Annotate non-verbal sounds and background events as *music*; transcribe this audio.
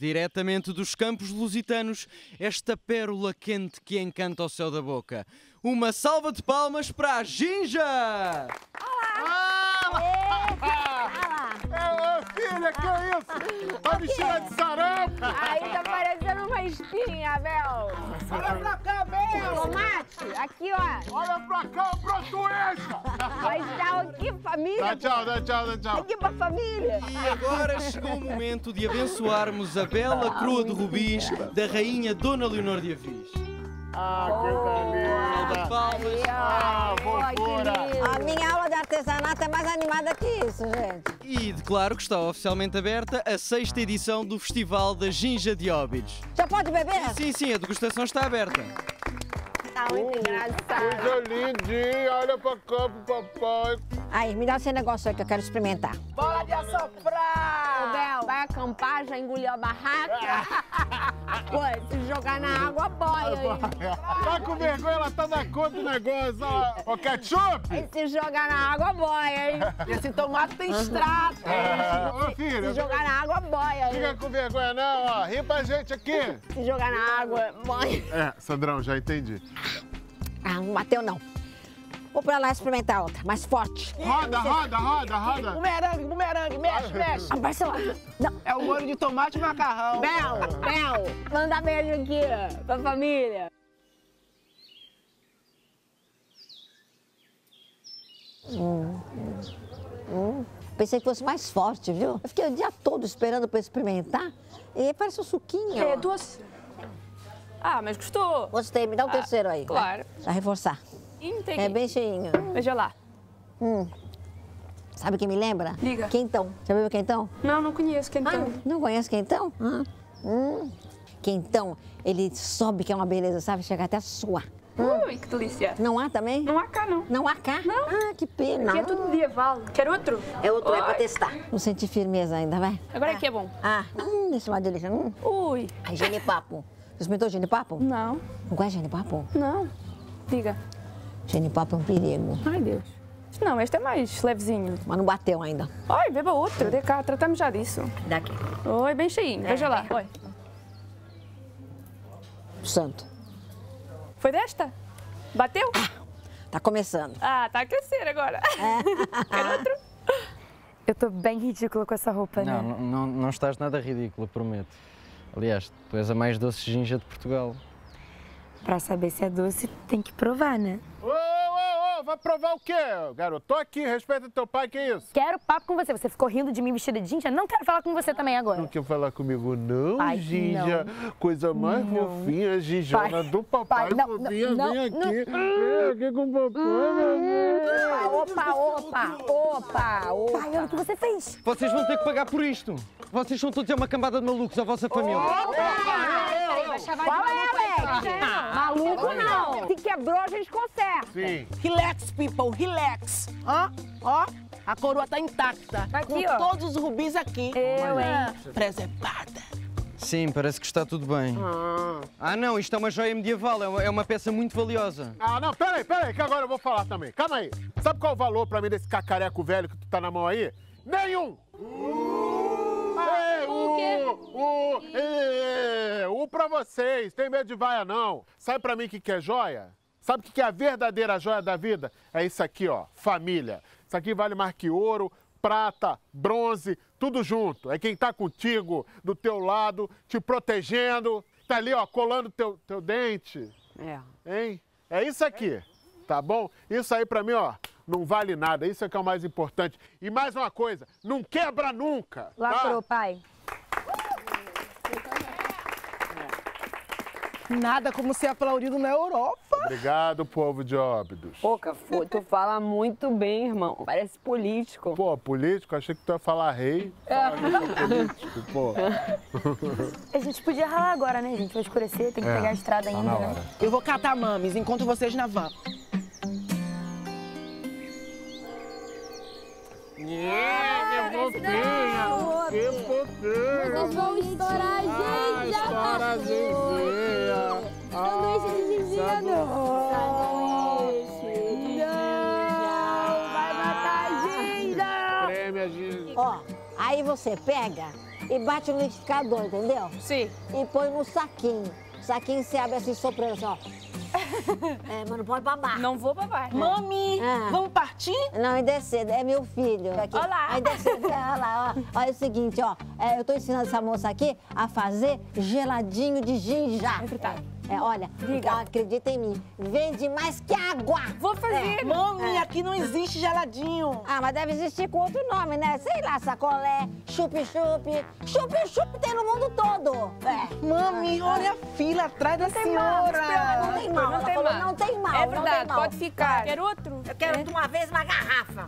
Diretamente dos campos lusitanos, esta pérola quente que encanta o céu da boca. Uma salva de palmas para a Ginja! É, filha, que é isso? Tá vestida de sarampo? Aí tá parecendo uma espinha, Bel. Olha pra cá, Bel! Tomate, aqui, ó. Olha pra cá, brotueja! Mas tchau aqui, família. Dá tchau, dá tchau, dá tchau. Aqui pra família. E agora chegou o momento de abençoarmos a bela coroa de rubis da rainha Dona Leonor de Avis. Ah, coisa linda! Palmas! Ah, fofura! A minha aula de artesanato é mais animada que isso, gente. E declaro que está oficialmente aberta a sexta edição do Festival da Ginja de Óbidos. Já pode beber? Sim, sim, a degustação está aberta. Tá muito engraçado. Coisa lindinha! Olha pra cá papai! Aí, me dá esse negócio aí que eu quero experimentar. Bola de assoprar! Ô, Bel, vai acampar, já engoliu a barraca? *laughs* Pô, se jogar na água, boia, hein? Tá com vergonha, ela tá na conta do negócio, ó. Ó, ketchup! Se jogar na água, boia, hein? Esse tomate tem extrato. Ah, Ô, Se filha, jogar na água, boia, hein? fica com vergonha não, ó. Ri pra gente aqui. Se jogar na água, boia. É, Sandrão, já entendi. Ah, não bateu não. Vou pra lá experimentar outra, mais forte. Roda, roda, roda, roda. Bumerangue, bumerangue, mexe, mexe. Ah, lá. Não, É o molho de tomate e macarrão. Bel, Bel, manda beijo aqui pra família. pensei que fosse mais forte, viu? Eu fiquei o dia todo esperando pra experimentar e parece um suquinho. É, duas. Ah, mas gostou. Gostei, me dá um terceiro aí. claro. Pra reforçar. É bem cheinho. Veja lá. Sabe o que me lembra? Diga. Quentão. Já bebeu quentão? Não, não conheço quem Ah, não conhece quentão? Ah. Hum. Quentão, ele sobe que é uma beleza, sabe? Chega até a suar. Ui, que delícia. Não há também? Não há cá, não. Não há cá? Não. Ah, que pena. Aqui é tudo medieval. Quer outro? É outro, é pra testar. Não senti firmeza ainda, vai. Agora aqui é bom. Ah, hum, é uma delícia. Hum. Ui. Ai, genipapo. Você experimentou genipapo? Não, Não gosta de genipapo? não. Diga. Genipapo é um perigo. Ai, Deus. Não, este é mais levezinho. Mas não bateu ainda. Ai, beba outro. De cá, tratamos já disso. Daqui. Oi, bem cheinho. Veja lá. Oi. Santo. Foi desta? Bateu? Tá começando. Ah, tá a crescer agora. *laughs* Quer outro? Eu tô bem ridícula com essa roupa, Não, né? não, não, não estás nada ridícula, prometo. Aliás, tu és a mais doce ginja de Portugal. Pra saber se é doce, tem que provar, né? Vai provar o quê, garoto? Tô aqui, respeita teu pai, que isso? Quero papo com você. Você ficou rindo de mim vestida de ginja? Não quero falar com você também agora. Não quer falar comigo não, Pai, Ginja? Coisa mais fofinha, Ginjona Pai, do papai. pai, não, fofinha, não, vem não, aqui. Vem aqui com o papai, meu amor. Opa, opa, opa, opa. Pai, olha o que você fez. Vocês vão ter que pagar por isto. Vocês são todos uma cambada de malucos, a vossa família. Qual é, Alex? Maluco não. Se quebrou, a gente conserta. Sim. Relax, people, relax. Ó, ó, a coroa tá intacta. Aqui, com ó. todos os rubis aqui. Eu, hein? Preservada. Sim, parece que está tudo bem. Ah, não, isto é uma joia medieval, é uma, é uma peça muito valiosa. Ah, não, peraí, peraí, que agora eu vou falar também. Calma aí. Sabe qual o valor pra mim desse cacareco velho que tu tá na mão aí? Nenhum! Ei, o O, é, o pra vocês, tem medo de vaia não. Sabe pra mim o que, que é joia? Sabe o que, que é a verdadeira joia da vida? É isso aqui, ó, família. Isso aqui vale mais que ouro, prata, bronze, tudo junto. É quem tá contigo, do teu lado, te protegendo, tá ali, ó, colando teu, teu dente. É. Hein? É isso aqui, tá bom? Isso aí pra mim, ó, não vale nada. Isso é que é o mais importante. E mais uma coisa, não quebra nunca. tá? Lacrou, pai. Nada como ser aplaudido na Europa. Obrigado, povo de Óbidos. Pouca foi. Tu fala muito bem, irmão. Parece político. Pô, político, achei que tu ia falar rei. Fala sou político, pô. A gente podia ralar agora, né, gente? Vai escurecer, tem que pegar a estrada ainda, na né? Eu vou catar mames, encontro vocês na van. É, que fofinha! Que fofinha! Vocês vão estourar, Ah, gente. Já Ó, aí você pega e bate no liquidificador, entendeu? Sim. E põe no saquinho. O saquinho você abre assim, soprando assim, ó. *laughs* É, mas não pode babar. Não vou babar. Mami, Ah. vamos partir? Não, ainda é cedo, é meu filho. Aqui. Olá. Ainda é cedo, olha lá, ó. Olha o seguinte, ó. É, eu tô ensinando essa moça aqui a fazer geladinho de ginja. É verdade. É, olha, então, acredita em mim. Vende mais que água. Vou fazer. Mami, aqui não existe geladinho. Ah, mas deve existir com outro nome, né? Sei lá, sacolé, chup-chup. Chup-chup tem no mundo todo. É. Mami, olha a fila atrás da senhora. Não tem mal, Não tem mal. não tem mal, É não tem verdade, mal. pode ficar. Quer outro? Eu quero de uma vez uma garrafa.